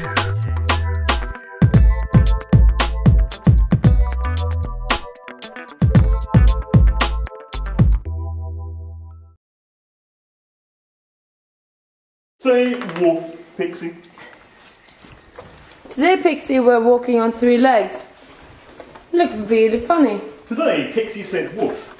Say wolf, Pixie. Today, Pixie we're walking on three legs. Look really funny. Today, Pixie said wolf.